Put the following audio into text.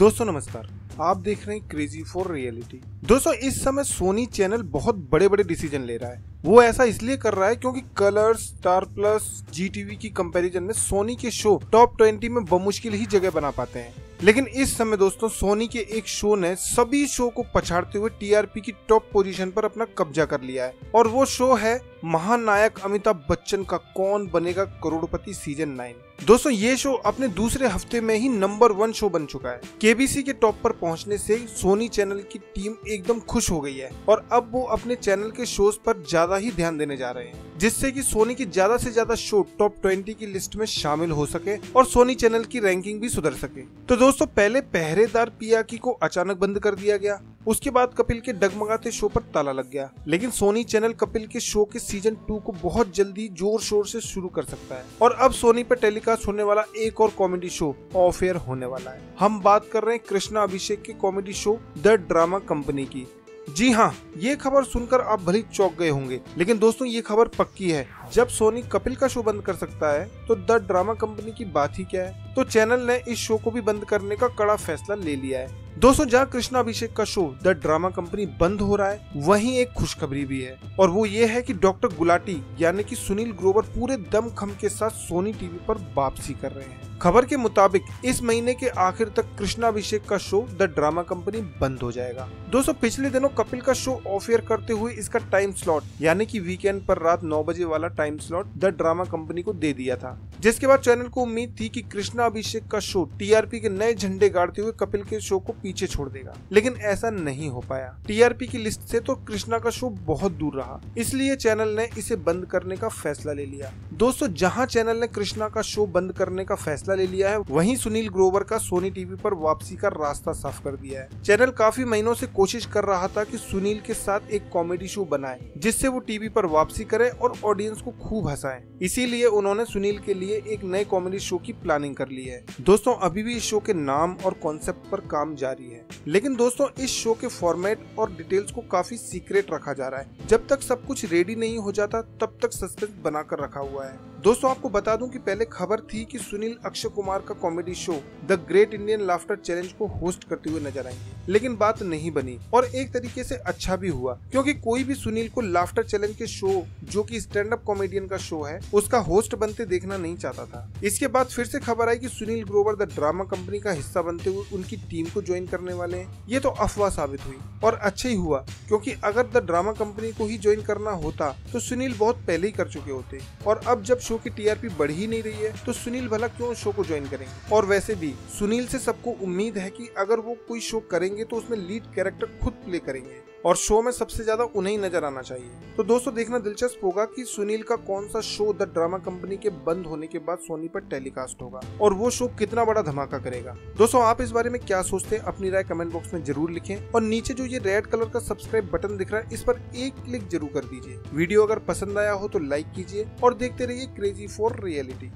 दोस्तों नमस्कार, आप देख रहे हैं क्रेजी फॉर रियलिटी दोस्तों, इस समय सोनी चैनल बहुत बड़े बड़े डिसीज़न ले रहा है। वो ऐसा इसलिए कर रहा है क्योंकि Colors Star Plus Zee TV की कंपैरिजन में सोनी के शो टॉप ट्वेंटी में बमुश्किल ही जगह बना पाते हैं। लेकिन इस समय दोस्तों सोनी के एक शो ने सभी शो को पछाड़ते हुए टीआरपी की टॉप पोजीशन पर अपना कब्जा कर लिया है। और वो शो है महानायक अमिताभ बच्चन का कौन बनेगा करोड़पति सीज़न नाइन दोस्तों, ये शो अपने दूसरे हफ़्ते में ही नंबर वन शो बन चुका है। केबीसी के टॉप पर पहुँचने से सोनी चैनल की टीम एकदम खुश हो गई है। और अब वो अपने चैनल के शोज़ पर ज़्यादा ही ध्यान देने जा रहे हैं। जिससे कि सोनी की ज़्यादा से ज़्यादा शो टॉप ट्वेंटी की लिस्ट में शामिल हो सके और सोनी चैनल की रैंकिंग भी सुधर सके। तो दोस्तों, पहले पहरेदार पियाकी को अचानक बंद कर दिया गया। उसके बाद कपिल के डगमगाते शो पर ताला लग गया। लेकिन सोनी चैनल कपिल के शो के सीज़न टू को बहुत जल्दी ज़ोर शोर से शुरू कर सकता है। और अब सोनी पर टेलीकास्ट होने वाला एक और कॉमेडी शो ऑफ़ एयर होने वाला है। हम बात कर रहे हैं कृष्णा अभिषेक के comedy show the Drama Company की। जी हाँ ये खबर सुनकर आप भली चौक गए होंगे। लेकिन दोस्तों, ये खबर पक्की है। जब सोनी कपिल का शो बंद कर सकता है तो द ड्रामा कंपनी की बात ही क्या है? तो चैनल ने इस शो को भी बंद करने का कड़ा फैसला ले लिया है। दोस्तों, जहाँ कृष्णा अभिषेक का शो द ड्रामा कंपनी बंद हो रहा है, वहीं एक खुशखबरी भी है। और वो ये है कि डॉक्टर गुलाटी, यानी कि सुनील ग्रोवर पूरे दमखम के साथ सोनी टीवी पर वापसी कर रहे हैं। खबर के मुताबिक, इस महीने के आखिर तक कृष्णा अभिषेक का शो द ड्रामा कंपनी बंद हो जाएगा। दोस्तों, पिछले दिनों कपिल का शो ऑफ़ एयर करते हुए इसका टाइम स्लॉट, यानी कि वीकेंड पर रात नौ बजे वाला time slot the Drama Company को दे दिया था। जिसके बाद चैनल को उम्मीद थी कि कृष्णा अभिषेक का शो टीआरपी के नए झंडे गाड़ते हुए कपिल के शो को पीछे छोड़ देगा। लेकिन ऐसा नहीं हो पाया। टीआरपी की लिस्ट से तो कृष्णा का शो बहुत दूर रहा। इसलिए चैनल ने इसे बंद करने का फैसला ले लिया। दोस्तों, जहाँ चैनल ने कृष्णा का शो बंद करने का फैसला ले लिया है, वहीं सुनील ग्रोवर का सोनी टीवी पर वापसी का रास्ता साफ़ कर दिया है। चैनल काफ़ी महीनों से कोशिश कर रहा था कि सुनील के साथ एक कॉमेडी शो बनाए, जिससे वो टीवी पर वापसी करे और ऑडियंस को खूब हंसाए। इसीलिए उन्होंने सुनील के लिए एक नए कॉमेडी शो की प्लानिंग कर ली है। दोस्तों, अभी भी इस शो के नाम और कॉन्सेप्ट पर काम जारी है, लेकिन दोस्तों, इस शो के फॉर्मेट और डिटेल्स को काफ़ी सीक्रेट रखा जा रहा है। जब तक सब कुछ रेडी नहीं हो जाता, तब तक सस्पेंस बनाकर रखा हुआ है। दोस्तों, आपको बता दूँ कि पहले खबर थी कि सुनील अक्षय कुमार का comedy show the Great Indian Laughter Challenge को होस्ट करते हुए नज़र आएँगे। लेकिन बात नहीं बनी और एक तरीके से अच्छा भी हुआ, क्योंकि कोई भी सुनील को लाफ्टर चैलेंज के शो जो कि स्टैंड अप कॉमेडियन का शो है, उसका होस्ट बनते देखना नहीं चाहता था। इसके बाद फिर से खबर आई की Sunil Grover the Drama Company का हिस्सा बनते हुए उनकी टीम को ज्वाइन करने वाले हैं। ये तो अफवाह साबित हुई और अच्छा ही हुआ, क्योंकि अगर द ड्रामा कंपनी को ही ज्वाइन करना होता तो सुनील बहुत पहले ही कर चुके होते। और अब जब शो की टीआरपी बढ़ ही नहीं रही है तो सुनील भला क्यों शो को ज्वाइन करेंगे? और वैसे भी, सुनील से सबको उम्मीद है कि अगर वो कोई शो करेंगे तो उसमें लीड कैरेक्टर खुद प्ले करेंगे। और शो में सबसे ज़्यादा उन्हें ही नज़र आना चाहिए। तो दोस्तों, देखना दिलचस्प होगा कि सुनील का कौन सा शो द ड्रामा कंपनी के बंद होने के बाद सोनी पर टेलीकास्ट होगा और वो शो कितना बड़ा धमाका करेगा। दोस्तों, आप इस बारे में क्या सोचते हैं, अपनी राय कमेंट बॉक्स में ज़रूर लिखें और नीचे जो ये रेड कलर का सब्सक्राइब बटन दिख रहा है, इस पर एक क्लिक ज़रूर कर दीजिए। वीडियो अगर पसंद आया हो तो लाइक कीजिए और देखते रहिए क्रेजी फॉर रियलिटी